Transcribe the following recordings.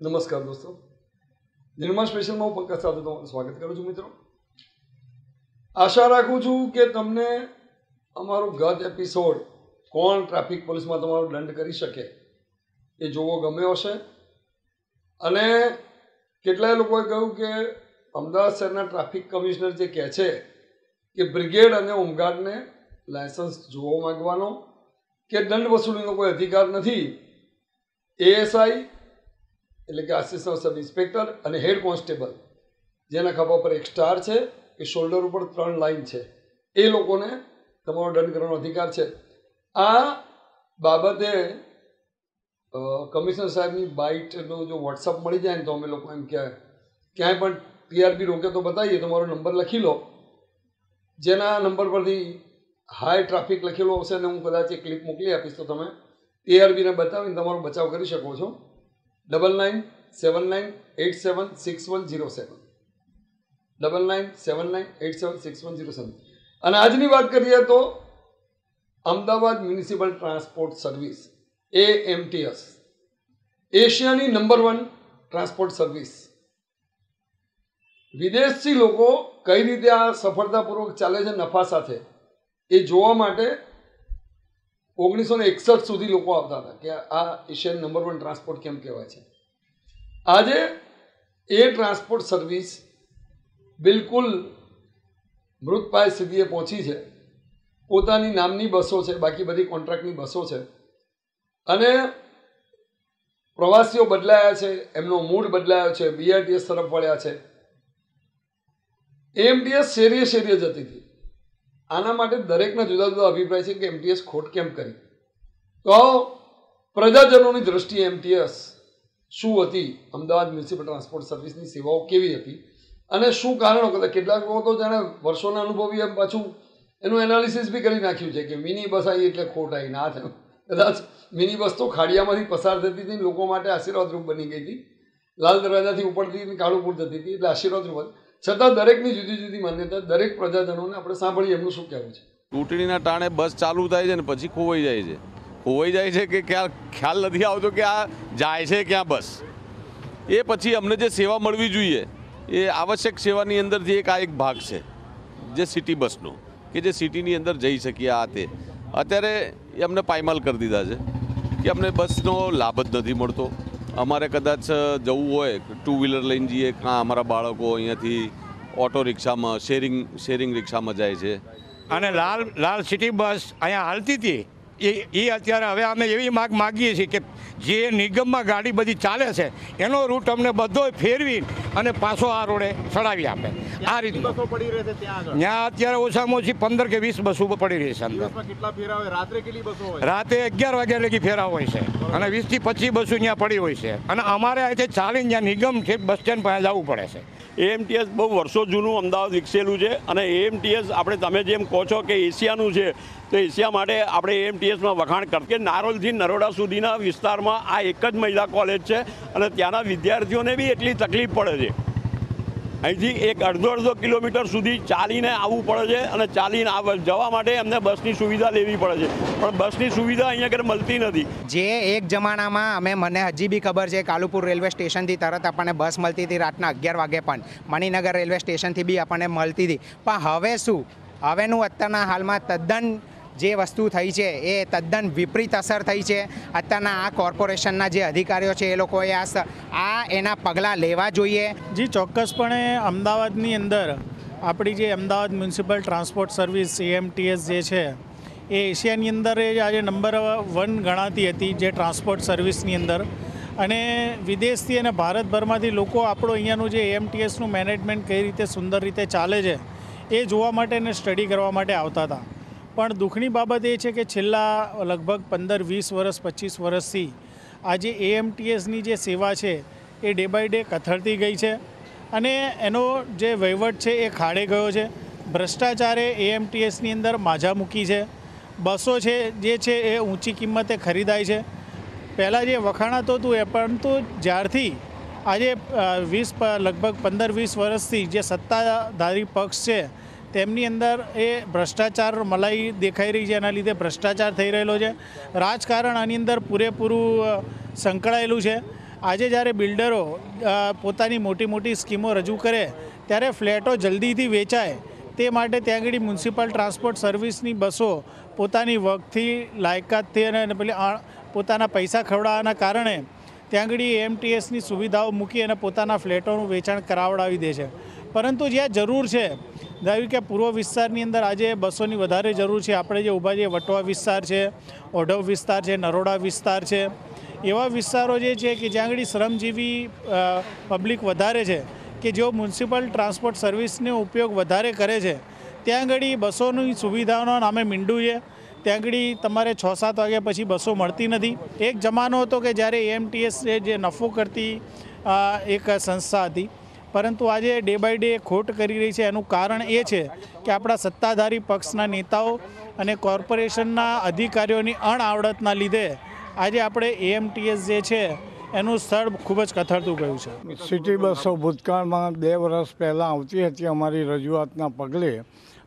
નમસ્કાર દોસ્તો. નિર્મા સ્પેશિયલમાં હું પંકજ સાથે તમારું સ્વાગત કરું છું મિત્રો. આશા રાખું છું કે તમને અમારો ગત એપિસોડ કોણ ટ્રાફિક પોલીસમાં તમારો દંડ કરી શકે એ જોવો ગમ્યો હશે. અને કેટલાય લોકોએ કહ્યું કે અમદાવાદ શહેરના ટ્રાફિક કમિશનર જે કહે છે કે બ્રિગેડ અને હોમગાર્ડને લાયસન્સ જોવો માંગવાનો, કે દંડ વસૂલીનો કોઈ અધિકાર નથી એએસઆઈ એટલે કે આસિસ્ટન્ટ સબ ઇન્સ્પેક્ટર અને હેડ કોન્સ્ટેબલ, જેના ખભા પર એક સ્ટાર છે કે શોલ્ડર ઉપર ત્રણ લાઈન છે. એ લોકોને તમારો દંડ કરવાનો અધિકાર છે. આ બાબતે કમિશનર સાહેબની બાઇટનો જો વોટ્સઅપ મળી જાય ને તો અમે લોકો એમ કે ક્યાંય પણ પીઆરબી રોકે તો બતાવીએ, તમારો નંબર લખી લો. જેના નંબર પરથી હાઈ ટ્રાફિક લખેલો હશે ને હું કદાચ એક ક્લિપ મોકલી આપીશ તો તમે ટીઆરબીને બતાવીને તમારો બચાવ કરી શકો છો. Double nine seven nine eight seven six one zero seven double nine seven nine eight seven six one zero seven અને આજની વાત કરીએ તો અમદાવાદ મ્યુનિસિપલ ટ્રાન્સપોર્ટ સર્વિસ એ એમટીએસ એશિયાની નંબર વન ટ્રાન્સપોર્ટ સર્વિસ. વિદેશથી લોકો કઈ રીતે આ સફળતાપૂર્વક ચાલે છે નફા સાથે એ જોવા માટે ઓગણીસો ને એકસઠ સુધી લોકો આવતા હતા કે આ એશિયન નંબર વન ટ્રાન્સપોર્ટ કેમ કહેવાય છે? આજે એ ટ્રાન્સપોર્ટ સર્વિસ બિલકુલ મૃતપાય સ્થિતિએ પહોંચી છે. પોતાની નામની બસો છે, બાકી બધી કોન્ટ્રાક્ટની બસો છે. અને પ્રવાસીઓ બદલાયા છે, એમનો મૂડ બદલાયો છે બીઆરટીએસ તરફ વળ્યા છે. એમટીએસ શેરીએ શેરીએ જતી હતી. આના માટે દરેકના જુદા જુદા અભિપ્રાય છે કે એમટીએસ ખોટ કેમ કરી? તો પ્રજાજનોની દ્રષ્ટિએ એમટીએસ શું હતી? અમદાવાદ મ્યુનિસિપલ ટ્રાન્સપોર્ટ સર્વિસની સેવાઓ કેવી હતી? અને શું કારણો? કદાચ કેટલાક લોકો તો જાણે વર્ષોના અનુભવી એમ પાછું એનું એનાલિસિસ બી કરી નાખ્યું છે કે મિની બસ આવી એટલે ખોટ આવી. ના થયું કદાચ મિની બસ તો ખાડિયામાંથી પસાર થતી હતી લોકો માટે આશીર્વાદરૂપ બની ગઈ હતી. લાલ દરવાજાથી ઉપડતી હતી કાળુપુર જતી હતી એટલે આશીર્વાદરૂપ હતી. છતાં દરેકની જુદી જુદી માન્યતા, દરેક પ્રજાજનોને આપણે સાંભળીએ, એમનું શું કહેવું છે? ચૂંટણીના ટાણે બસ ચાલુ થાય છે ને પછી ખોવાઈ જાય છે. ખોવાઈ જાય છે કે ક્યાં ખ્યાલ નથી આવતો કે આ જાય છે ક્યાં બસ. એ પછી અમને જે સેવા મળવી જોઈએ, એ આવશ્યક સેવાની અંદરથી એક આ એક ભાગ છે, જે સિટી બસનો, કે જે સિટીની અંદર જઈ શકીએ આ તે. અત્યારે એ અમને પાયમાલ કરી દીધા છે, કે અમને બસનો લાભ જ નથી મળતો. અમારે કદાચ જવું હોય ટુ વ્હીલર લઈને જઈએ કાં અમારા બાળકો અહીંયાથી ઓટો રિક્ષામાં શેરિંગ શેરિંગ રિક્ષામાં જાય છે. અને લાલ લાલ સિટી બસ અહીંયા હાલતી હતી. એ એ અત્યારે હવે અમે એવી માગ માગીએ છીએ કે જે નિગમમાં ગાડી બધી ચાલે છે, એનો રૂટ અમને બધો ફેરવી અને પાછો આ રોડે ચડાવી આપે. આ રીતનું. બસો પડી રહે છે ત્યાં ત્યાં અત્યારે ઓછામાં ઓછી પંદર કે વીસ બસો પડી રહી છે અંદર. કેટલા ફેરા રાત્રે કેટલી બસો હોય? રાતે અગિયાર વાગ્યા લગી ફેરા હોય છે. અને વીસથી પચીસ બસો ત્યાં પડી હોય છે. અને અમારે અહીંથી ચાલીને જ્યાં નિગમ છે બસ સ્ટેન્ડ પાસે જવું પડે છે. એએમટીએસ બહુ વર્ષો જૂનું અમદાવાદ વિકસેલું છે અને એએમટીએસ આપણે તમે જેમ કહો છો કે એશિયાનું છે તો એશિયા માટે આપણે એએમટીએસમાં વખાણ કર કે નારોલથી નરોડા સુધીના વિસ્તારમાં આ એક જ મહિલા કોલેજ છે અને ત્યાંના વિદ્યાર્થીઓને બી એટલી તકલીફ પડે છે અહીંથી એક અડધો અડધો કિલોમીટર સુધી ચાલીને આવવું પડે છે અને ચાલીને જવા માટે એમને બસની સુવિધા લેવી પડે છે. પણ બસની સુવિધા અહીંયા આગળ મળતી નથી. જે એક જમાનામાં અમે, મને હજી બી ખબર છે, કાલુપુર રેલવે સ્ટેશનથી તરત આપણને બસ મળતી હતી રાતના અગિયાર વાગે પણ. મણિનગર રેલવે સ્ટેશનથી બી આપણને મળતી હતી. પણ હવે શું? હવેનું અત્યારના હાલમાં તદ્દન જે વસ્તુ થઈ છે એ તદ્દન વિપરીત અસર થઈ છે. અત્યારના આ કોર્પોરેશનના જે અધિકારીઓ છે એ લોકોએ આ આ એના પગલાં લેવા જોઈએ. જી, ચોક્કસપણે અમદાવાદની અંદર આપણી જે Ahmedabad municipal transport service AMTS જે છે, એ એશિયાની અંદર આજે નંબર વન ગણાતી હતી જે ટ્રાન્સપોર્ટ સર્વિસની અંદર. અને વિદેશથી અને ભારતભરમાંથી લોકો આપણો અહીંયાનું જે એએમટીએસનું મેનેજમેન્ટ કઈ રીતે સુંદર રીતે ચાલે છે, એ જોવા માટે અને સ્ટડી કરવા માટે આવતા હતા. પણ દુઃખની બાબત એ છે કે છેલ્લા લગભગ પંદર, વીસ વર્ષ, પચીસ વર્ષથી આજે એએમટીએસની જે સેવા છે એ ડે બાય ડે કથળતી ગઈ છે અને એનો જે વહીવટ છે એ ખાડે ગયો છે. ભ્રષ્ટાચારે એએમટીએસની અંદર માજા મૂકી છે. બસો છે, જે છે એ ઊંચી કિંમતે ખરીદાય છે. પહેલાં જે વખાણાતું હતું એ પરંતુ જ્યારથી આજે વીસ લગભગ પંદર, વીસ વર્ષથી જે સત્તાધારી પક્ષ છે તેમની અંદર એ ભ્રષ્ટાચાર મલાઈ દેખાઈ રહી છે, એના લીધે ભ્રષ્ટાચાર થઈ રહેલો છે. રાજકારણ આની અંદર પૂરેપૂરું સંકળાયેલું છે. આજે જ્યારે બિલ્ડરો પોતાની મોટી મોટી સ્કીમો રજૂ કરે, ત્યારે ફ્લેટો જલ્દીથી વેચાય, તે માટે ત્યાં આગળ મ્યુનિસિપલ ટ્રાન્સપોર્ટ સર્વિસની બસો પોતાની વર્કથી લાયકાતથી અને પેલી પોતાના પૈસા ખવડાવવાના કારણે ત્યાં આગળ એમટીએસની સુવિધાઓ મૂકી અને પોતાના ફ્લેટોનું વેચાણ કરાવડાવી દે છે. પરંતુ જ્યાં જરૂર છે ધારો કે પૂર્વ વિસ્તારની અંદર આજે બસોની વધારે જરૂર છે. આપણે જે ઊભા છીએ, વટવા વિસ્તાર છે, ઓઢવ વિસ્તાર છે, નરોડા વિસ્તાર છે. એવા વિસ્તારો જે છે કે જ્યાં આગળ શ્રમજીવી પબ્લિક વધારે છે, કે જેઓ મ્યુનિસિપલ ટ્રાન્સપોર્ટ સર્વિસનો ઉપયોગ વધારે કરે છે, ત્યાં આગળ બસોની સુવિધાઓના નામે મીંડું છે. ત્યાં આગળ તમારે છ સાત વાગ્યા પછી બસો મળતી નથી. એક જમાનો હતો કે જ્યારે એએમટીએસ જે નફો કરતી એક સંસ્થા હતી. પરંતુ આજે ડે બાય ડે ખોટ કરી રહી છે. એનું કારણ એ છે કે આપણા સત્તાધારી પક્ષના નેતાઓ અને કોર્પોરેશનના અધિકારીઓની અણઆવડતના લીધે આજે આપણે એએમટીએસ જે છે, એનું સ્થળ ખૂબ જ કથળતું ગયું છે. સિટી બસો ભૂતકાળમાં બે વર્ષ પહેલાં આવતી હતી અમારી રજૂઆતના પગલે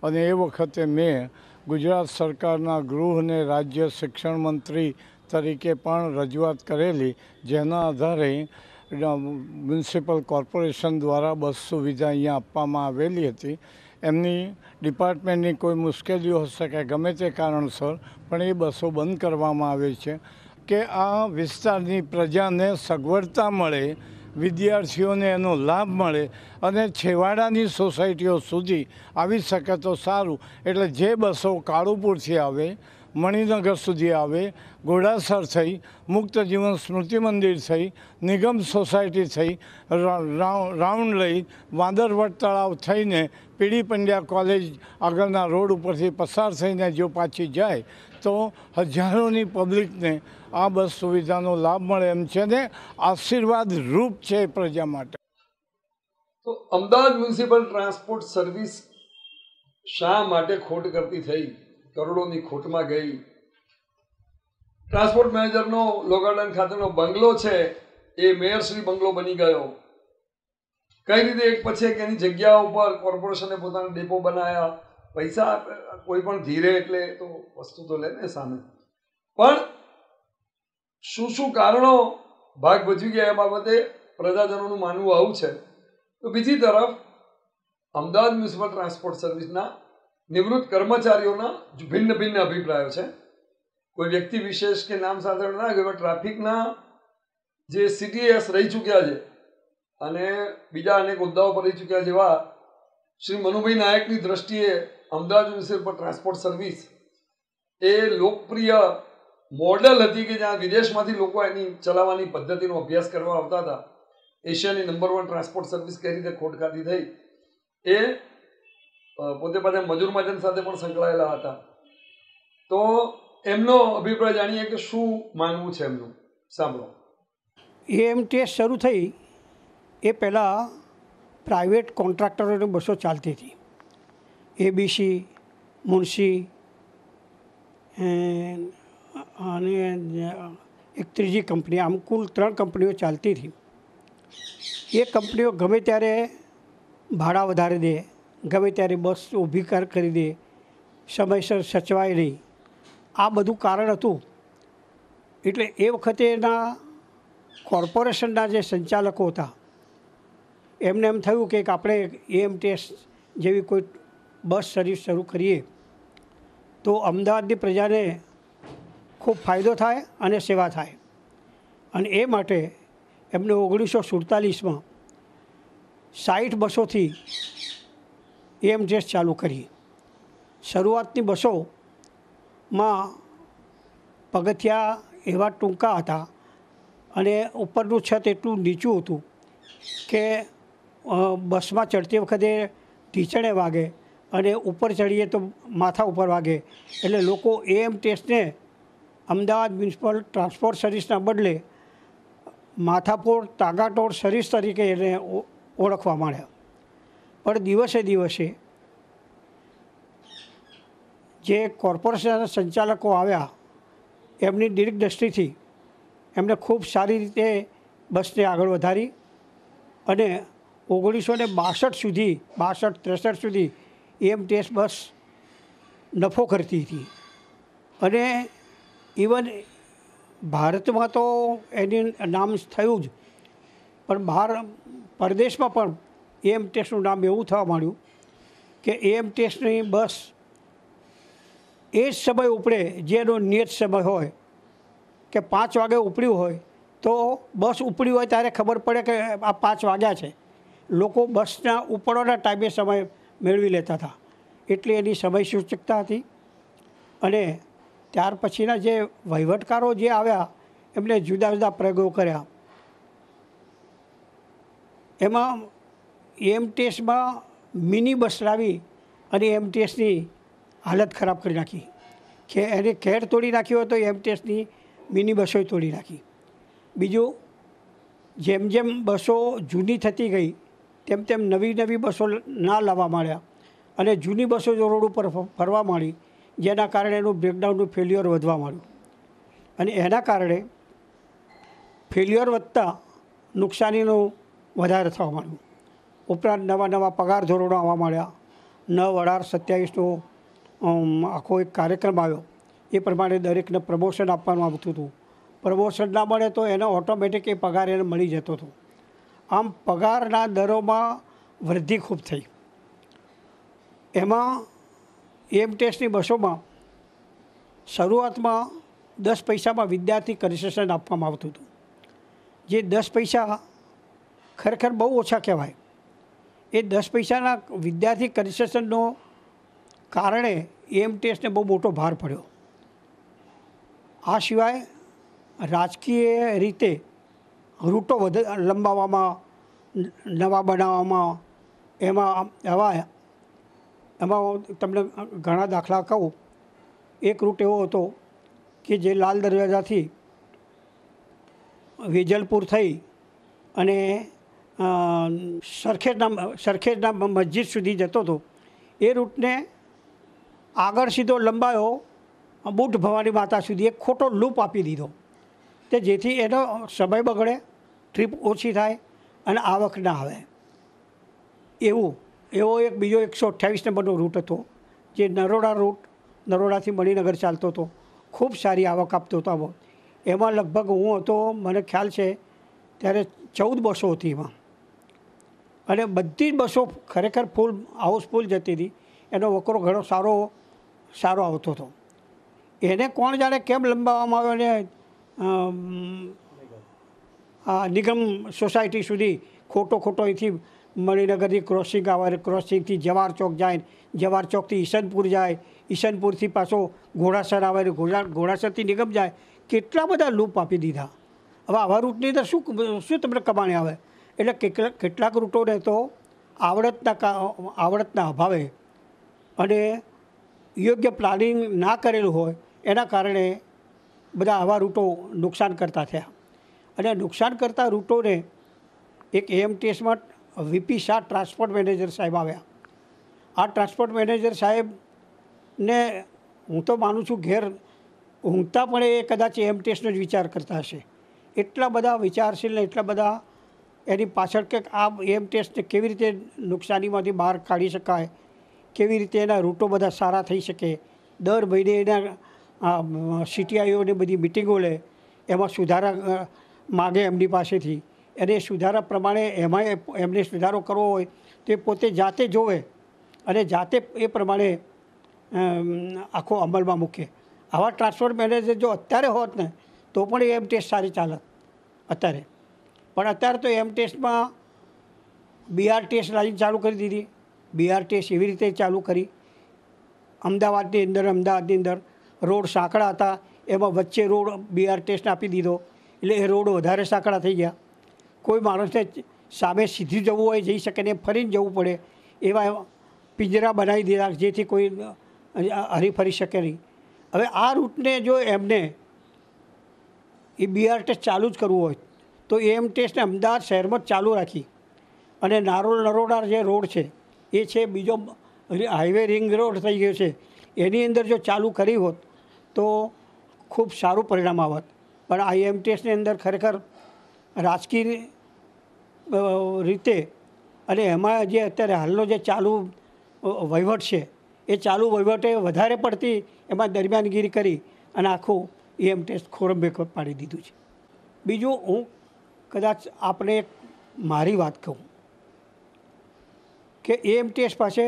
અને એ વખતે મેં ગુજરાત સરકારના ગૃહ અને રાજ્ય શિક્ષણ મંત્રી તરીકે પણ રજૂઆત કરેલી, જેના આધારે મ્યુનિસિપલ કોર્પોરેશન દ્વારા બસ સુવિધા અહીંયા આપવામાં આવેલી હતી. એમની ડિપાર્ટમેન્ટની કોઈ મુશ્કેલીઓ હશે કે ગમે તે કારણસર, પણ એ બસો બંધ કરવામાં આવે છે. કે આ વિસ્તારની પ્રજાને સગવડતા મળે, વિદ્યાર્થીઓને એનો લાભ મળે અને છેવાડાની સોસાયટીઓ સુધી આવી શકે તો સારું. એટલે જે બસો કાળુપુરથી આવે મણિનગર સુધી આવે, ઘોડાસર થઈ મુક્ત જીવન સ્મૃતિ મંદિર થઈ, નિગમ સોસાયટી થઈ રાઉન્ડ લઈ વાંદરવટ તળાવ થઈને પીડી પંડ્યા કોલેજ આગળના રોડ ઉપરથી પસાર થઈને જો પાછી જાય, તો હજારોની પબ્લિકને આ બસ સુવિધાનો લાભ મળે એમ છે ને આશીર્વાદ રૂપ છે પ્રજા માટે. તો અમદાવાદ મ્યુનિસિપલ ટ્રાન્સપોર્ટ સર્વિસ શા માટે ખોટ કરતી થઈ? કરોડોની ખોટમાં ગઈ. ટ્રાન્સપોર્ટ મેનેજરનો લોગાર્ડન ખાતેનો બંગલો છે, એ મેયરશ્રી બંગલો બની ગયો. કઈ રીતે એક પછી એક એની જગ્યા ઉપર કોર્પોરેશને પોતાના ડેપો બનાવ્યા પૈસા કોઈ પણ ધીરે એટલે તો વસ્તુ તો લે ને સામે. પણ શું શું કારણો ભાગ ભજવી ગયા એ બાબતે પ્રજાજનોનું માનવું આવું છે. તો બીજી તરફ અમદાવાદ મ્યુનિસિપલ ટ્રાન્સપોર્ટ સર્વિસના નિવૃત્ત કર્મચારીઓના ભિન્ન ભિન્ન અભિપ્રાયો છે. કોઈ વ્યક્તિ વિશેષ કે નામ સાધારણ ના એવા ટ્રાફિકના જે સીટીએસ રહી ચૂક્યા છે અને બીજા અનેક હોદ્દાઓ પર રહી ચૂક્યા જેવા શ્રી મનુભાઈ નાયકની દ્રષ્ટિએ અમદાવાદ પર ટ્રાન્સપોર્ટ સર્વિસ એ લોકપ્રિય મોડલ હતી કે જ્યાં વિદેશમાંથી લોકો એની ચલાવવાની પદ્ધતિનો અભ્યાસ કરવા આવતા હતા. એશિયાની નંબર વન ટ્રાન્સપોર્ટ સર્વિસ કઈ રીતે ખોટ ખાતી થઈ એ પોતે પાછા મજૂર મહાજન સાથે પણ સંકળાયેલા હતા. તો એમનો અભિપ્રાય જાણીએ કે શું માનવું છે એમનું? સાંભળો. ટેસ્ટ શરૂ થઈ, એ પહેલાં પ્રાઇવેટ કોન્ટ્રાક્ટરોની બસો ચાલતી હતી. એબીસી મુનશી અને એક ત્રીજી કંપની, આમ કુલ ત્રણ કંપનીઓ ચાલતી હતી. એ કંપનીઓ ગમે ત્યારે ભાડા વધારે દે ગમે ત્યારે બસ ઊભી કર કરી દે, સમયસર સચવાય નહીં. આ બધું કારણ હતું. એટલે એ વખતે એના કોર્પોરેશનના જે સંચાલકો હતા, એમને એમ થયું કે આપણે એએમટીએસ જેવી કોઈ બસ સર્વિસ શરૂ કરીએ, તો અમદાવાદની પ્રજાને ખૂબ ફાયદો થાય અને સેવા થાય. અને એ માટે એમને ઓગણીસો સુડતાલીસમાં સાઠ બસોથી એએમટીએસ ચાલુ કરી શરૂઆતની બસોમાં પગથિયા એવા ટૂંકા હતા અને ઉપરનું છત એટલું નીચું હતું કે બસમાં ચડતી વખતે ઢીચણે વાગે અને ઉપર ચડીએ તો માથા ઉપર વાગે. એટલે લોકો એમ ટેસ્ટને અમદાવાદ મ્યુનિસિપલ ટ્રાન્સપોર્ટ સર્વિસના બદલે માથાપોર તાગાટોળ સર્વિસ તરીકે એને ઓળખવા માંડ્યા. પણ દિવસે દિવસે જે કોર્પોરેશનના સંચાલકો આવ્યા, એમની દીર્ઘ દ્રષ્ટિથી એમણે ખૂબ સારી રીતે બસને આગળ વધારી અને ઓગણીસો ને બાસઠ સુધી, બાસઠ ત્રેસઠ સુધી એમટીએસ બસ નફો કરતી હતી. અને ઇવન ભારતમાં તો એની નામ થયું જ, પણ બહાર, પરદેશમાં પણ એમ ટેસ્ટનું નામ એવું થવા માંડ્યું કે એમ ટેસ્ટની બસ એ જ સમય ઉપડે, જેનો નિયત સમય હોય, કે પાંચ વાગે ઉપડ્યું હોય, તો બસ ઉપડી હોય ત્યારે ખબર પડે કે આ પાંચ વાગ્યા છે. લોકો બસના ઉપડવાના ટાઈમે સમય મેળવી લેતા હતા. એટલે એની સમય સૂચકતા હતી. અને ત્યાર પછીના જે વહીવટકારો જે આવ્યા, એમને જુદા જુદા પ્રયોગો કર્યા. એમાં એમ ટેસ્ટમાં મિની બસ લાવી અને એમ ટેસ્ટની હાલત ખરાબ કરી નાખી. કે એને ખેર તોડી નાખ્યો હતો એમ ટેસ્ટની મિની બસોય તોડી નાખી. બીજું, જેમ જેમ બસો જૂની થતી ગઈ, તેમ તેમ નવી નવી બસો ના લાવવા માંડ્યા. અને જૂની બસો જો રોડ ઉપર ફરવા માંડી, જેના કારણે એનું બ્રેકડાઉનનું ફેલ્યુઅર વધવા માંડ્યું. અને એના કારણે ફેલ્યુઅર વધતા નુકસાનીનું વધારે થવા માંડ્યું. ઉપરાંત નવા નવા પગાર ધોરણો આવવા માંડ્યા. નવ અઢાર સત્યાવીસનો આખો એક કાર્યક્રમ આવ્યો. એ પ્રમાણે દરેકને પ્રમોશન આપવાનું આવતું હતું. પ્રમોશન ના મળે તો એનો ઓટોમેટિક એ પગાર એને મળી જતો હતો. આમ પગારના દરોમાં વૃદ્ધિ ખૂબ થઈ. એમાં એમ ટેસ્ટની બસોમાં શરૂઆતમાં દસ પૈસામાં વિદ્યાર્થી કન્સેશન આપવામાં આવતું હતું. જે દસ પૈસા ખરેખર બહુ ઓછા કહેવાય. એ દસ પૈસાના વિદ્યાર્થી કન્સેશનનો કારણે એમ ટેસ્ટને બહુ મોટો ભાર પડ્યો. આ સિવાય રાજકીય રીતે રૂટો વધ, લંબાવવામાં, નવા બનાવવામાં, એમાં એવા એમાં તમને ઘણા દાખલા કહું. એક રૂટ એવો હતો કે જે લાલ દરવાજાથી વેજલપુર થઈ અને સરખેજના સરખેજના મસ્જિદ સુધી જતો હતો. એ રૂટને આગળ સીધો લંબાયો બુટ ભવાની માતા સુધી એક ખોટો લૂપ આપી દીધો. તે જેથી એનો સમય બગડે, ટ્રીપ ઓછી થાય અને આવક ના આવે. એવું, એવો એક બીજો એકસો અઠ્યાવીસ નંબરનો રૂટ હતો, જે નરોડા રૂટ, નરોડાથી મણિનગર ચાલતો હતો. ખૂબ સારી આવક આપતો હતો એમાં લગભગ હું હતો, મને ખ્યાલ છે, ત્યારે ચૌદ બસો હતી એમાં. અને બધી જ બસો ખરેખર ફૂલ હાઉસફુલ જતી હતી. એનો વકરો ઘણો સારો સારો આવતો હતો. એને કોણ જાણે કેમ લંબાવવામાં આવ્યો અને આ નિગમ સોસાયટી સુધી ખોટો ખોટો અહીંથી મણિનગરથી ક્રોસિંગ આવે ક્રોસિંગથી જવાર ચોક જાય જવાર ચોકથી ઈશનપુર જાય. ઈશનપુરથી પાછો ઘોડાસર આવે ઘોડા, ઘોડાસરથી નિગમ જાય. કેટલા બધા લૂપ આપી દીધા. હવે આવા રૂટની અંદર શું શું તમને કમાણી આવે? એટલે કેટલાક કેટલાક રૂટોને તો આવડતના કા- આવડતના અભાવે અને યોગ્ય પ્લાનિંગ ના કરેલું હોય એના કારણે બધા આવા રૂટો નુકસાન કરતા થયા. અને નુકસાન કરતા રૂટોને એક એએમટીએસમાં V P Shah transport manager સાહેબ આવ્યા. આ ટ્રાન્સપોર્ટ મેનેજર સાહેબને હું તો માનું છું ઘેર ઊંઘતા પણ એ કદાચ એમટીએસનો જ વિચાર કરતા હશે. એટલા બધા વિચારશીલ ને એટલા બધા એની પાછળ કે આ એમ ટેસ્ટને કેવી રીતે નુકસાનીમાંથી બહાર કાઢી શકાય, કેવી રીતે એના રૂટો બધા સારા થઈ શકે, દર મહિને એના સીટીઆઈઓની બધી મિટિંગો લે, એમાં સુધારા માગે એમની પાસેથી. અને સુધારા પ્રમાણે એમાં એમને સુધારો કરવો હોય તે પોતે જાતે જોવે અને જાતે એ પ્રમાણે આખો અમલમાં મૂકે. આવા ટ્રાન્સપોર્ટ મેનેજર જો અત્યારે હોત ને, તો પણ એમ ટેસ્ટ સારી ચાલત અત્યારે. પણ અત્યારે તો એમ ટેસ્ટમાં બીઆર ટેસ્ટ લાઈન ચાલુ કરી દીધી. બીઆર ટેસ્ટ એવી રીતે ચાલુ કરી. અમદાવાદની અંદર અમદાવાદની અંદર રોડ સાંકડા હતા. એમાં વચ્ચે રોડ બીઆર ટેસ્ટ આપી દીધો. એટલે એ રોડ વધારે સાંકડા થઈ ગયા. કોઈ માણસને સામે સીધું જવું હોય, જઈ શકે ને ફરીને જવું પડે એવા પિંજરા બનાવી દીધા જેથી કોઈ હરીફરી શકે નહીં. હવે આ રૂટને જો એમને એ બીઆર ટેસ્ટ ચાલુ જ કરવું હોય તો એમ ટેસ્ટને અમદાવાદ શહેરમાં જ ચાલુ રાખી. અને નારોલ નરોડા જે રોડ છે, એ છે બીજો હાઈવે રિંગ રોડ થઈ ગયો છે. એની અંદર જો ચાલુ કરી હોત, તો ખૂબ સારું પરિણામ આવત. પણ આ એમ ટેસ્ટની અંદર ખરેખર રાજકીય રીતે અને એમાં જે અત્યારે હાલનો જે ચાલુ વહીવટ છે, એ ચાલુ વહીવટે વધારે પડતી એમાં દરમિયાનગીરી કરી અને આખું એમ ટેસ્ટ ખોરંભે પાડી દીધું છે. બીજું હું કદાચ આપણે મારી વાત કહું કે એએમટીએસ પાસે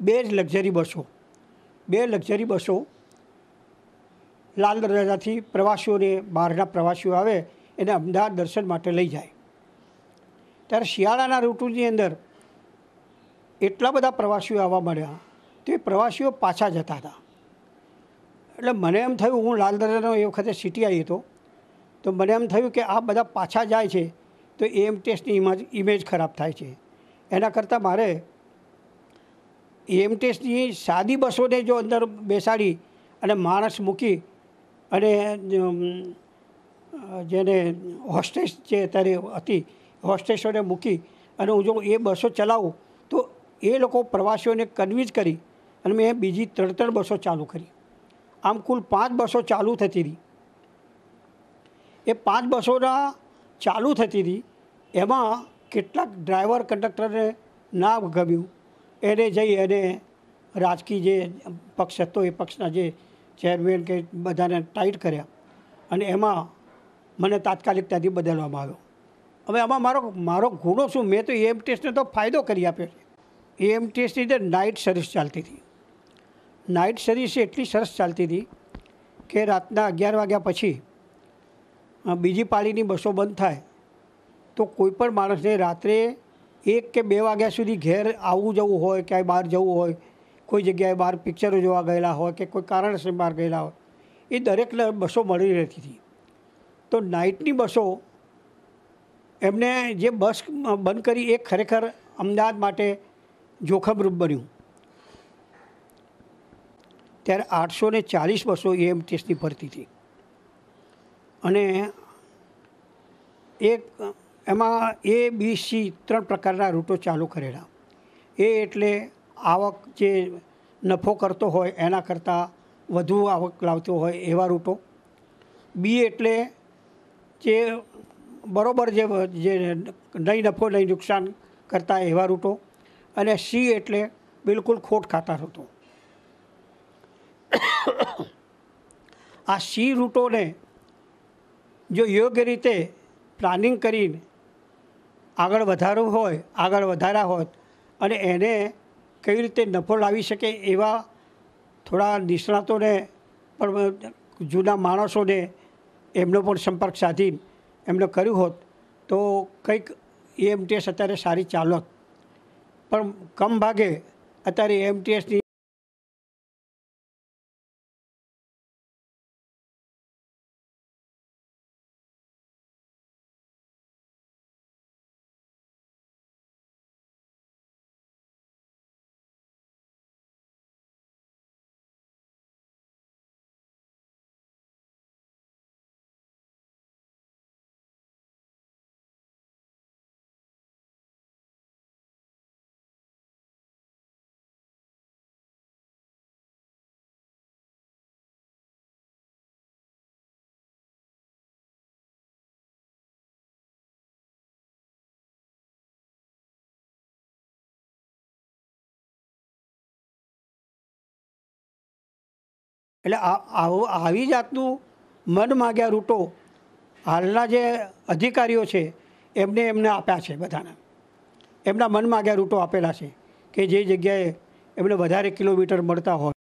બે જ લક્ઝરી બસો, બે લક્ઝરી બસો લાલ દરવાજાથી પ્રવાસીઓને બહારના પ્રવાસીઓ આવે એને અમદાવાદ દર્શન માટે લઈ જાય. ત્યારે શિયાળાના ઋતુની અંદર એટલા બધા પ્રવાસીઓ આવવા મળ્યા તે પ્રવાસીઓ પાછા જતા હતા. એટલે મને એમ થયું, હું લાલ દરવાજાનો એ વખતે સિટી આવી હતો. તો મને એમ થયું કે આ બધા પાછા જાય છે, તો એમ ટેસ્ટની ઇમેજ ઇમેજ ખરાબ થાય છે. એના કરતાં મારે એમ ટેસ્ટની સાદી બસોને જો અંદર બેસાડી અને માણસ મૂકી અને જેને હોસ્ટેસ જે અત્યારે હતી હોસ્ટેસોને મૂકી અને હું જો એ બસો ચલાવું, તો એ લોકો પ્રવાસીઓને કન્વિન્સ કરી અને મેં બીજી ત્રણ ત્રણ બસો ચાલુ કરી. આમ કુલ પાંચ બસો ચાલુ થતી હતી એ પાંચ બસોના ચાલુ થતી હતી. એમાં કેટલાક ડ્રાઈવર કંડક્ટરને ના ગમ્યું. એને જઈ અને રાજકીય જે પક્ષ હતો, એ પક્ષના જે ચેરમેન કે બધાને ટાઈટ કર્યા. અને એમાં મને તાત્કાલિક ત્યાંથી બદલવામાં આવ્યો. હવે આમાં મારો મારો ગુનો શું? મેં તો એમ ટેસ્ટને તો ફાયદો કરી આપ્યો છે. એમ ટેસ્ટની અંદર નાઇટ સર્વિસ ચાલતી હતી. નાઇટ સર્વિસ એટલી સરસ ચાલતી હતી કે રાતના અગિયાર વાગ્યા પછી બીજી પાળીની બસો બંધ થાય, તો કોઈ પણ માણસને રાત્રે એક કે બે વાગ્યા સુધી ઘેર આવવું જવું હોય, ક્યાંય બહાર જવું હોય, કોઈ જગ્યાએ બહાર પિક્ચરો જોવા ગયેલા હોય કે કોઈ કારણસર બહાર ગયેલા હોય, એ દરેકને બસો મળી રહેતી હતી. તો નાઇટની બસો એમને જે બસ બંધ કરી એ ખરેખર અમદાવાદ માટે જોખમરૂપ બન્યું. ત્યારે આઠસો ને ચાલીસ બસો એ એમટીએસની ભરતી હતી અને એક, એમાં એ બી સી ત્રણ પ્રકારના રૂટો ચાલુ કરેલા. એ એટલે આવક જે નફો કરતો હોય એના કરતાં વધુ આવક લાવતો હોય એવા રૂટો. બી એટલે જે બરોબર જે નહીં નફો, નહીં નુકસાન કરતા એવા રૂટો. અને સી એટલે બિલકુલ ખોટ ખાતા રૂટો. આ સી રૂટોને જો યોગ્ય રીતે પ્લાનિંગ કરીને આગળ વધારવું હોય, આગળ વધાર્યા હોત અને એને કઈ રીતે નફો લાવી શકે એવા થોડા નિષ્ણાતોને પણ જૂના માણસોને એમનો પણ સંપર્ક સાધી એમને કર્યું હોત, તો કંઈક એમટીએસ અત્યારે સારી ચાલોત. પણ કમ ભાગે અત્યારે એમટીએસની એટલે આવી જાતનું મન માગ્યા રૂટો હાલના જે અધિકારીઓ છે, એમને એમને આપ્યા છે બધાને. એમના મન માગ્યા રૂટો આપેલા છે કે જે જગ્યાએ એમને વધારે કિલોમીટર મળતા હોય.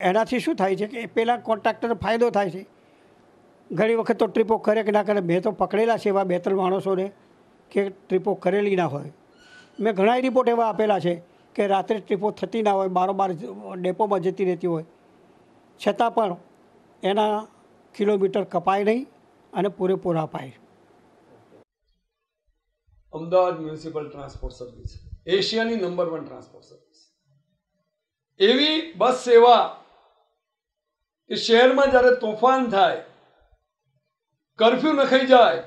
એનાથી શું થાય છે કે પેલા કોન્ટ્રાક્ટર ફાયદો થાય છે. ઘણી વખત તો ટ્રીપો કરે કે ના કરે, મેં તો પકડેલા છે એવા બે ત્રણ માણસોને કે ટ્રીપો કરેલી ના હોય. મેં ઘણા રિપોર્ટ એવા આપેલા છે કે રાત્રે ટ્રીપો થતી ના હોય, બારોબાર ડેપોમાં જતી રહેતી હોય. છતાં પણ એના કિલોમીટર કપાય નહીં અને પૂરેપૂરા અપાય. અમદાવાદ મ્યુનિસિપલ ટ્રાન્સપોર્ટ સર્વિસ, એશિયાની નંબર વન ટ્રાન્સપોર્ટ સર્વિસ. એવી બસ સેવા કે શહેરમાં જ્યારે તોફાન થાય, કરફ્યુ નખાઈ જાય,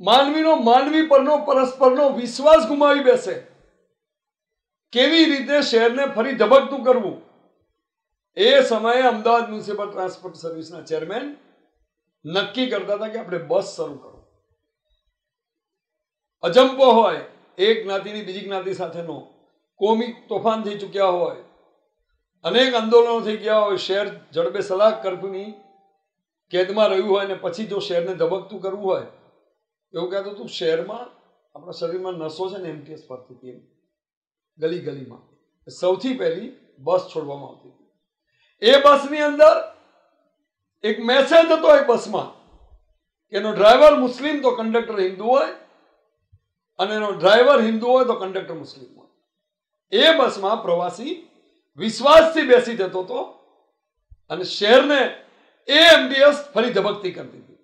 માનવીનો, માનવી પરનો, પરસ્પરનો વિશ્વાસ ગુમાવી બેસે, કેવી રીતે શહેરને ફરી ધબકતું કરવું? એ સમયે અમદાવાદ મ્યુનિસિપલ ટ્રાન્સપોર્ટ સર્વિસના ચેરમેન નક્કી કરતા હતા કે આપણે બસ શરૂ કરો. અજંપો હોય, એક જ્ઞાતિની બીજી જ્ઞાતિ સાથેનો, કોમી તોફાન થઈ ચૂક્યા હોય અનેક આંદોલનો થઈ ગયા હોય શહેર જડબે સલાહ કરફ્યુની કેદમાં રહ્યું હોય ને પછી જો શહેરને ધબકતું કરવું હોય, એવું કહેતું હતું શહેરમાં આપણા શરીરમાં નસો છે ને એમટીએસ ફરતી હતી એમ ગલી ગલીમાં સૌથી પહેલી બસ છોડવામાં આવતી હતી. એ બસની અંદર એક મેસેજ હતો એ બસમાં કે એનો ડ્રાઈવર મુસ્લિમ તો કંડક્ટર હિન્દુ હોય અને એનો ડ્રાઈવર હિન્દુ હોય તો કંડક્ટર મુસ્લિમ હોય. એ બસમાં પ્રવાસી વિશ્વાસથી બેસી જતો હતો અને શહેરને એ એમબીએસ ફરી ધબકતી કરી દીધી.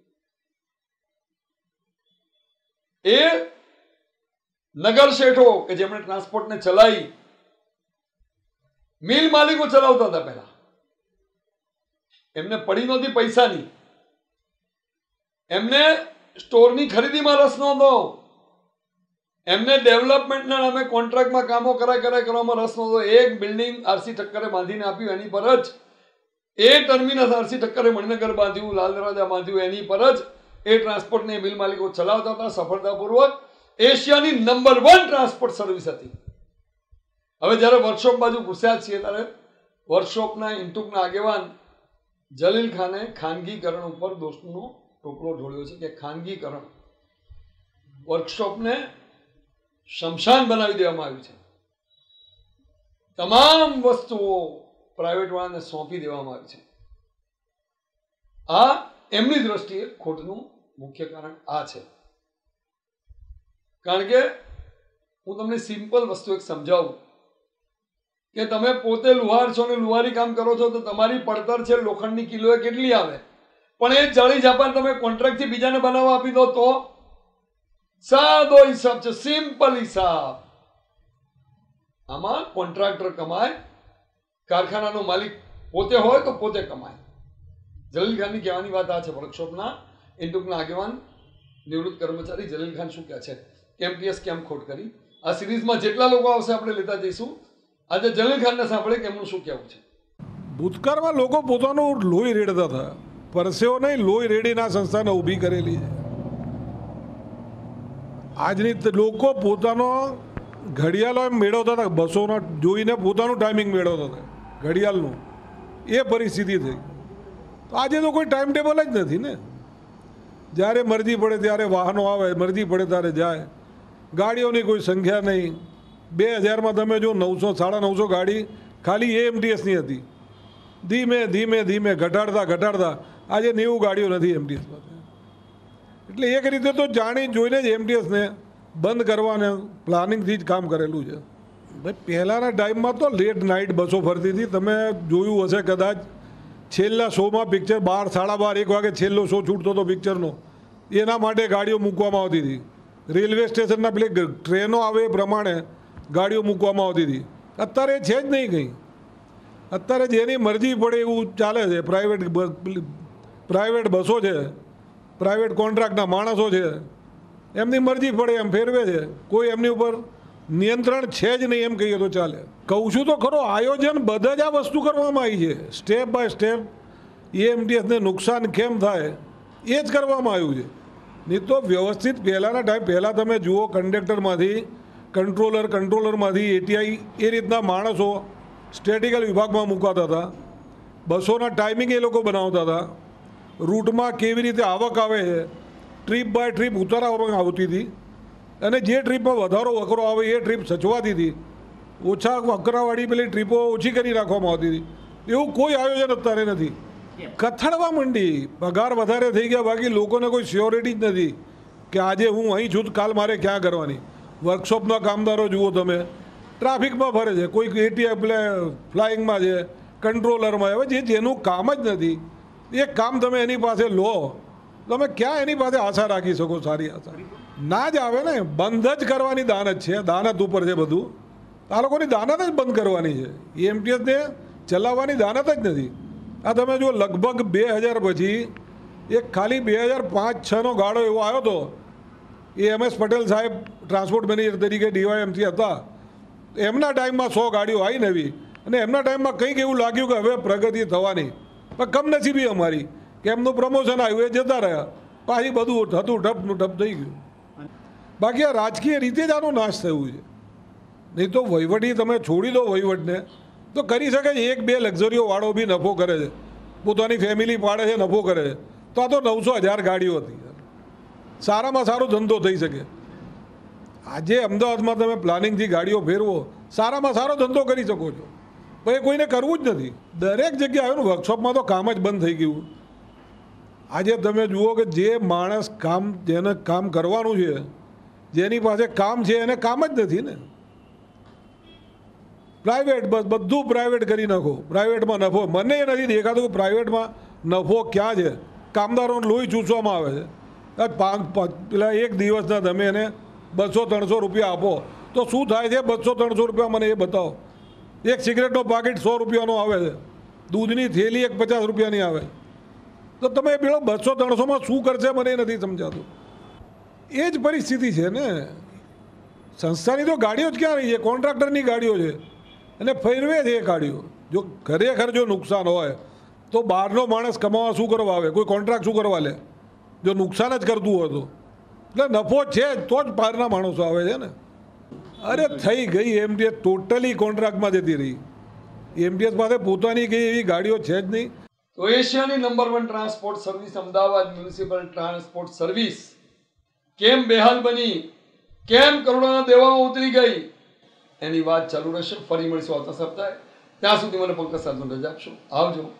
એ નગર શેઠો કે જેમણે ટ્રાન્સપોર્ટને ચલાવી, મિલ માલિકો ચલાવતા હતા પહેલા. એમને પડી નહોતી પૈસાની. એમને સ્ટોરની ખરીદીમાં રસ નહોતો. એમને ડેવલપમેન્ટના નામે કોન્ટ્રાક્ટમાં કામો કરાય કરાય કરવામાં રસ નહોતો. એક બિલ્ડિંગ આરસી ઠક્કરે બાંધીને આપ્યું એની પર જ. એ ટર્મિનસ આરસી ઠક્કરે મણિનગર બાંધ્યું, લાલ દરવાજા બાંધ્યું એની પર જ. એ ટ્રાન્સપોર્ટને બિલ માલિકો ચલાવતા હતા, સફળતાપૂર્વક. એશિયાની નંબર વન ટ્રાન્સપોર્ટ સર્વિસ હતી. હવે જ્યારે વર્કશોપ બાજુ ઘૂસ્યા છીએ ત્યારે વર્કશોપના ઇન્ટુકના આગેવાન જલીલ ખાને ખાનગીકરણ ઉપર દોસ્તનો ટોપલો ઢોળ્યો છે કે ખાનગીકરણ. વર્કશોપને શમશાન બનાવી દેવામાં આવ્યું છે. તમામ વસ્તુઓ પ્રાઇવેટ વાળાને સોંપી દેવામાં આવી છે. આ એમની દ્રષ્ટિએ ખોટનું મુખ્ય કારણ આ છે. કારણ કે હું તમને સિમ્પલ વસ્તુ એક સમજાવું. કે તમે પોતે લુહાર છો ને લુહારી કામ કરો છો તો તમારી પડતર છે લોખંડની કિલોએ કેટલી આવે? પણ એ જાળી જાપાન તમે કોન્ટ્રાક્ટથી બીજાને બનાવવા આપી દો તો? સાદો હિસાબ છે સિમ્પલ હિસાબ. આમાં કોન્ટ્રાક્ટર કમાય, કારખાનાનો માલિક પોતે હોય તો પોતે કમાય. જલીલ ખાનની કહેવાની વાત આ છે વર્કશોપના ઇન્ટુકના આગેવાન, નિવૃત્ત કર્મચારી જલીલ ખાન શું કહે છે? કેમ પીએસ, કેમ ખોટ કરી? આ સિરીઝમાં જેટલા લોકો આવશે આપણે લેતા જઈશું. આજે જલીલ ખાનને સાંભળે કે એમનું શું કહેવું છે. ભૂતકાળમાં લોકો પોતાનું લોહી રેડતા હતા. પરસેવો નહીં, લોહી રેડીને આ સંસ્થાને ઊભી કરેલી છે. આજની લોકો પોતાનો ઘડિયાળો એમ મેળવતા હતા. બસોનો જોઈને પોતાનું ટાઈમિંગ મેળવતા હતા. ઘડિયાળનું. એ પરિસ્થિતિ થઈ. આજે તો કોઈ ટાઈમ ટેબલ જ નથી ને. જ્યારે મરજી પડે ત્યારે વાહનો આવે, મરજી પડે ત્યારે જાય. ગાડીઓની કોઈ સંખ્યા નહીં. બે હજારમાં તમે જો નવસો, સાડા નવસો ગાડી ખાલી એમટીએસની હતી. ધીમે ધીમે ધીમે, ઘટાડતા ઘટાડતા. આજે નેવું ગાડીઓ નથી એમટીએસમાં એટલે એક રીતે તો જાણી જોઈને જ એમટીએસને બંધ કરવાને પ્લાનિંગથી જ કામ કરેલું છે. ભાઈ, પહેલાંના ટાઈમમાં તો લેટ નાઇટ બસો ફરતી હતી. તમે જોયું હશે કદાચ છેલ્લા શોમાં પિક્ચર બાર, સાડા બાર, એક વાગે છેલ્લો શો છૂટતો હતો પિક્ચરનો એના માટે ગાડીઓ મૂકવામાં આવતી હતી. રેલવે સ્ટેશનના પેલી ટ્રેનો આવે એ પ્રમાણે ગાડીઓ મૂકવામાં આવતી હતી. અત્યારે એ છે જ નહીં કંઈ. અત્યારે જેની મરજી પડે એવું ચાલે છે. પ્રાઇવેટ પ્રાઇવેટ બસો છે. પ્રાઇવેટ કોન્ટ્રાક્ટના માણસો છે. એમની મરજી પડે, એમ ફેરવે છે. કોઈ એમની ઉપર નિયંત્રણ છે જ નહીં એમ કહીએ તો ચાલે. કહું છું તો ખરો, આયોજન બધા જ આ વસ્તુ કરવામાં આવી છે. સ્ટેપ બાય સ્ટેપ એએમટીએસને નુકસાન કેમ થાય, એ જ કરવામાં આવ્યું છે. નહીં તો વ્યવસ્થિત પહેલાંના ટાઈમ, પહેલાં તમે જુઓ કંડક્ટરમાંથી, કંટ્રોલર, કંટ્રોલરમાંથી એટીઆઈ એ રીતના માણસો સ્ટેટિકલ વિભાગમાં મૂકાતા હતા. બસોના ટાઈમિંગ એ લોકો બનાવતા હતા. રૂટમાં કેવી રીતે આવક આવે છે ટ્રીપ બાય ટ્રીપ ઉતારવામાં આવતી હતી. અને જે ટ્રીપમાં વધારો વકરો આવે એ ટ્રીપ સચવાતી હતી. ઓછા વકરાવાળી પેલી ટ્રીપો ઓછી કરી રાખવામાં આવતી હતી. એવું કોઈ આયોજન અત્યારે નથી. કથળવા માંડી પગાર વધારે થઈ ગયા બાકી લોકોને કોઈ સ્યોરિટી જ નથી કે આજે હું અહીં છું કાલ મારે ક્યાં કરવાની. વર્કશોપના કામદારો જુઓ તમે ટ્રાફિકમાં ફરે છે કોઈક એટીએફ પેલે ફ્લાઇંગમાં છે કંટ્રોલરમાં હવે જે જેનું કામ જ નથી એ કામ તમે એની પાસે લો, તમે ક્યાં એની પાસે આશા રાખી શકો સારી આશા? ના જ આવે ને, બંધ જ કરવાની દાનત છે દાનત ઉપર છે બધું. આ લોકોની દાનત જ બંધ કરવાની છે. એમટીએસને ચલાવવાની દાનત જ નથી. આ તમે જુઓ, લગભગ બે હજાર પછી એક ખાલી બે હજાર પાંચ છનો ગાળો એવો આવ્યો હતો. એ એમ એસ પટેલ સાહેબ ટ્રાન્સપોર્ટ મેનેજર તરીકે ડીવાયએમસી હતા. એમના ટાઈમમાં સો ગાડીઓ આવી નવી અને એમના ટાઈમમાં કંઈક એવું લાગ્યું કે હવે પ્રગતિ થવાની. પણ કમનસીબી અમારી કે એમનું પ્રમોશન આવ્યું, એ જતા રહ્યા. પાછી બધું થતું ઢપનું ઢપ થઈ ગયું. બાકી આ રાજકીય રીતે જ આનો નાશ થયું છે. નહીં તો વહીવટી તમે છોડી દો વહીવટને, તો કરી શકે એક બે લક્ઝરીઓ વાળો બી નફો કરે છે. પોતાની ફેમિલી પાડે છે, નફો કરે છે. તો આ તો નવસો હજાર ગાડીઓ હતી. સારામાં સારો ધંધો થઈ શકે. આજે અમદાવાદમાં તમે પ્લાનિંગથી ગાડીઓ ફેરવો, સારામાં સારો ધંધો કરી શકો છો. પણ એ કોઈને કરવું જ નથી. દરેક જગ્યાએ આવ્યું વર્કશોપમાં તો કામ જ બંધ થઈ ગયું. આજે તમે જુઓ કે જે માણસ કામ, જેને કામ કરવાનું છે, જેની પાસે કામ છે, એને કામ જ નથી ને. પ્રાઇવેટ બસ, બધું પ્રાઇવેટ કરી નાખો. પ્રાઇવેટમાં નફો, મને એ નથી દેખાતું કે પ્રાઇવેટમાં નફો ક્યાં છે. કામદારોને લોહી ચૂસવામાં આવે છે. પાંચ, પેલા એક દિવસના તમે એને બસો ત્રણસો રૂપિયા આપો. તો શું થાય છે? બસો ત્રણસો રૂપિયા મને એ બતાવો. એક સિગરેટનો પાકીટ સો રૂપિયાનો આવે છે. દૂધની થેલી એક પચાસ રૂપિયાની આવે. તો તમે પેલો બસો ત્રણસોમાં શું કરશે મને નથી સમજાતું. એ જ પરિસ્થિતિ છે ને. સંસ્થાની તો ગાડીઓ જ ક્યાં રહી છે? કોન્ટ્રાક્ટરની ગાડીઓ છે. અને ફેરવે છે એ ગાડીઓ. જો ખરેખર જો નુકસાન હોય, તો બહારનો માણસ કમાવા શું કરવા આવે? કોઈ કોન્ટ્રાક્ટ શું કરવા લે? જો નુકસાન જ કરતું હોય તો. એટલે નફો છે તો જ બહારના માણસો આવે છે ને. અરે થઈ ગઈ એમટીએસ ટોટલી કોન્ટ્રાક્ટમાં જતી રહી. એમટીએસ પાસે પોતાની કઈ એવી ગાડીઓ છે જ નહીં. તો એશિયાની number one transport service Ahmedabad municipal transport service કેમ બેહાલ બની? કેમ કરોડોના દેવામાં ઉતરી ગઈ? એની વાત ચાલુ રહેશે, ફરી મળીશું આવતા સપ્તાહે. ત્યાં સુધી મને પંકજ સાધુ રજા આપશો. આવજો.